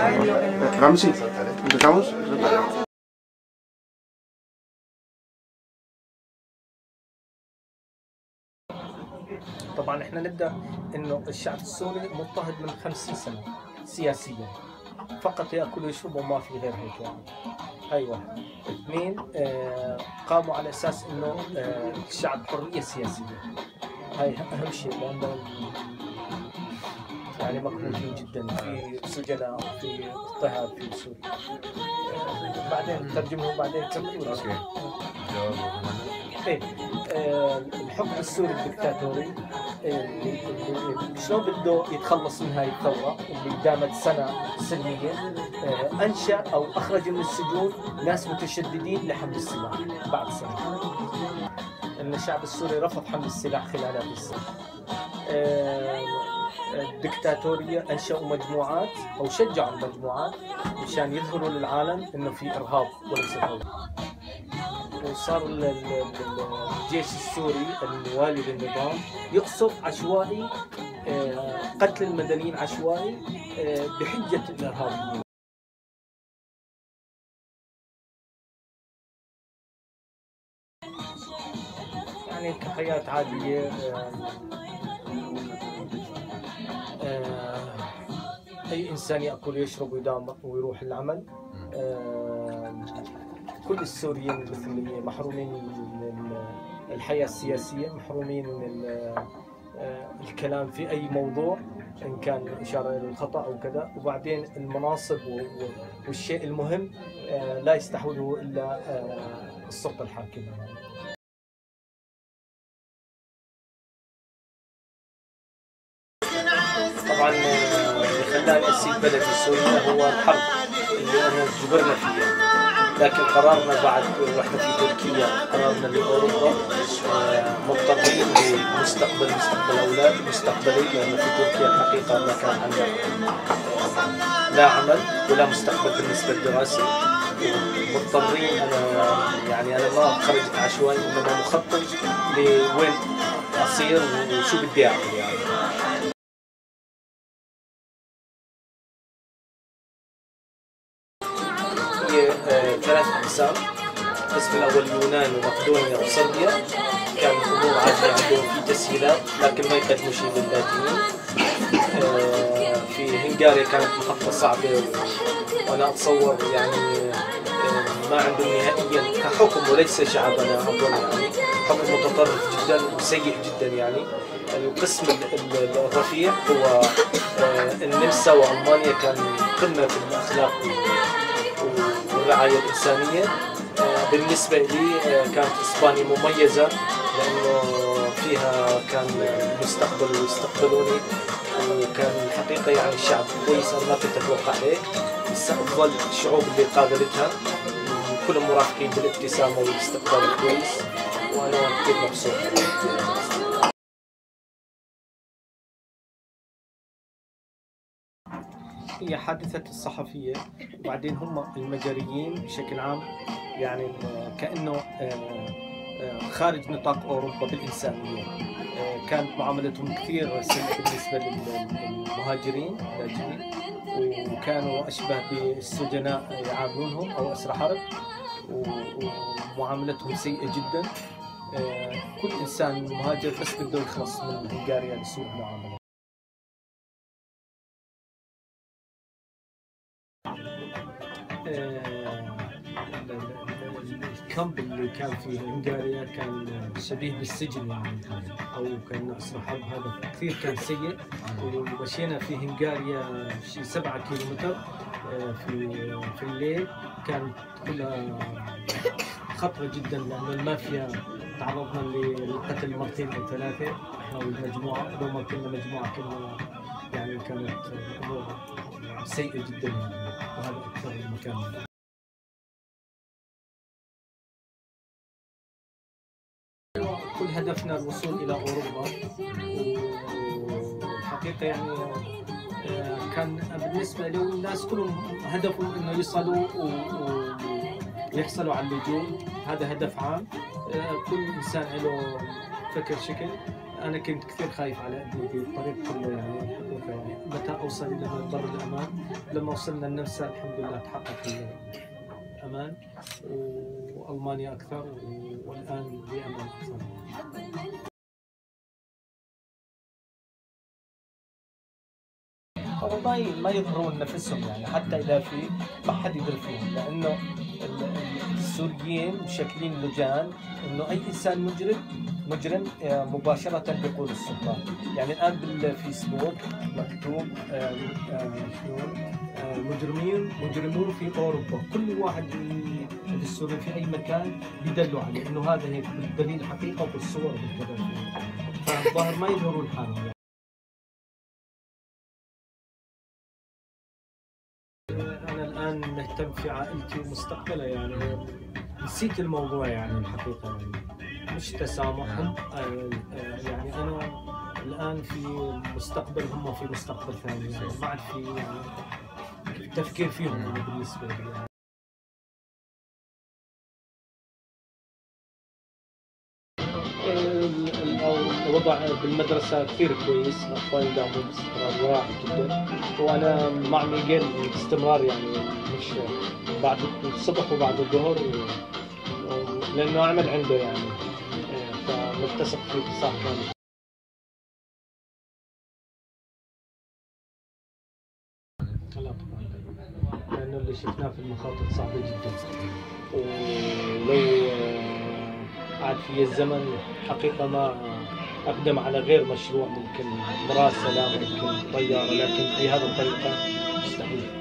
Sí. ¿Empezamos? طبعا إحنا نبدأ إنه الشعب السوري مضطهد من 50 سنة سياسيا. فقط يأكل ويشرب وما في غير هيك يعني. هاي واحد اثنين آه قاموا على أساس إنه آه الشعب حرية سياسية. هاي أهم شيء. لأنه يعني مقهورين جدا في سجناء في اضطهاد في سوريا. بعدين ترجمهم بعدين كملوا أوكي. إيه آه، الحكم السوري الدكتاتوري آه، شلون بده يتخلص من هاي الثوره اللي دامت سنة سلمية آه، أنشأ أو أخرج من السجون ناس متشددين لحمل السلاح بعد سنة. إن الشعب السوري رفض حمل السلاح خلال هذه السنة. آه، الدكتاتورية أنشأوا مجموعات أو شجعوا المجموعات مشان يظهروا للعالم إنه في إرهاب وليس ثورة وصار ال- ال- ال- الجيش السوري الموالي للنظام يقصف عشوائي آه، قتل المدنيين عشوائي آه، بحجة الإرهابيين يعني كحياة عادية أي إنسان يأكل ويشرب ويداوم ويروح العمل آه، كل السوريين مثل محرومين من ال- الحياة السياسية محرومين من ال- آه، الكلام في أي موضوع إن كان إشارة إلى الخطأ أو كذا. وبعدين المناصب والشيء المهم آه، لا يستحوذه إلا آه، السلطة الحاكمة. طبعا آه، خلاني اسيب بلدي سوريا هو الحرب اللي جبرنا فيها. لكن قرارنا بعد وإحنا في تركيا قرارنا لأوروبا آه، مضطرين لمستقبل مستقبل أولاد مستقبلي لأنه في تركيا الحقيقة ما كان عندنا آه، لا عمل ولا مستقبل بالنسبة للدراسة. مضطرين أنا يعني أنا ما خرجت عشوائي إنما مخطط لوين أصير وشو بدي أعمل يعني. ثلاث أقسام القسم الأول يونان ومقدونيا وصربيا كان الأمور عادية عندهم في تسهيلات لكن ما يقدموا شيء لللاجئين آه، في هنغاريا كانت محطة صعبة و- وأنا أتصور يعني آه، ما عندهم نهائيا كحكم وليس شعبنا اظن يعني حكم متطرف جدا وسيء جدا يعني. القسم ال- ال- الرفيع هو آه، النمسا وألمانيا كان قمة في الأخلاق. والرعاية الإنسانية. آه، بالنسبة لي آه، كانت إسبانيا مميزة لأنه فيها كان مستقبل ويستقبلوني وكان الحقيقة يعني الشعب كويس أنا ما كنت أتوقع هيك بس أفضل الشعوب اللي قابلتها كلهم مرافقين بالابتسامة والإستقبال الكويس وأنا كثير مبسوط. هي حادثة الصحفية. وبعدين هم المجريين بشكل عام يعني آه، كأنه آه، آه، خارج نطاق أوروبا بالإنسانية. كانت معاملتهم كثير سيئة بالنسبة لل- للمهاجرين اللاجئين. وكانوا أشبه بالسجناء يعاملونهم أو أسرى حرب. ومعاملتهم سيئة جدا. كل إنسان مهاجر بس بده يخلص من هنغاريا لسوء المعاملة. الكامب اللي كان في هنغاريا كان شبيه بالسجن يعني. أو كان حرب هذا كثير كان سيء. ومشينا في هنغاريا شي سبعة كيلومتر آه، في في الليل. كانت كلها خطرة جدا لأن المافيا تعرضنا للقتل مرتين أو ثلاثة. إحنا والمجموعة لو ما كنا مجموعة كنا يعني كانت الأمور سيئة جدا يعني. وهذا أكثر المكان. كل هدفنا الوصول إلى أوروبا. والحقيقة يعني آه، كان بالنسبة له الناس كلهم هدفهم إنه يصلوا ويحصلوا على اللجوء هذا هدف عام. آه، كل إنسان له فكر شكل. أنا كنت كثير خايف على الطريق كله يعني يعني. متى أوصل إلى بر الأمان؟ لما وصلنا النمسا الحمد لله تحقق الأمان. وألمانيا أكثر والآن بامان أكثر هو ما ما يظهرون نفسهم يعني حتى إذا في ما حد يدري فيهم لأنه السوريين مشكلين لجان إنه أي إنسان مجرم مجرم آه، مباشرة بيقول السلطات يعني الآن بالفيسبوك مكتوب آه، آه، مجرمين مجرمون في أوروبا. كل واحد السوري في أي مكان بيدلوا عليه إنه هذا هيك بالدليل حقيقة وبالصور وبالكذا فالظاهر ما يظهرون حالهم. مهتم في عائلتي ومستقبلها يعني نسيت الموضوع يعني الحقيقة يعني مش تسامح هم آه، يعني أنا الآن في مستقبل هم في مستقبل ثاني يعني ما عاد في يعني تفكير فيهم بالنسبة لي يعني. الوضع بالمدرسة كثير كويس الاطفال يدعمون باستمرار واحد جدا. وأنا مع ميغيل باستمرار يعني مش بعد الصبح وبعد الظهر لأنه عمل عنده يعني. فملتصق فيه اتصال كامل. لأنه اللي شفناه في المخاطر صعبه جدا. ولو عاد في الزمن حقيقة ما أقدم على غير مشروع ممكن مراسلة ممكن طيارة لكن بهذه الطريقة مستحيل.